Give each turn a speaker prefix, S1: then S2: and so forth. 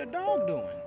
S1: the dog doing?